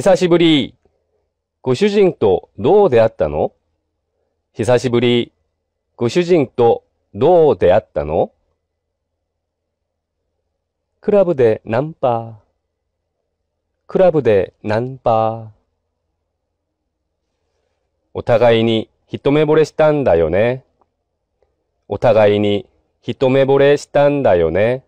久しぶり。ご主人とどう出会ったの？久しぶり。ご主人とどう出会ったの？クラブでナンパー。クラブでナンパー。お互いに一目惚れしたんだよね。お互いに一目惚れしたんだよね。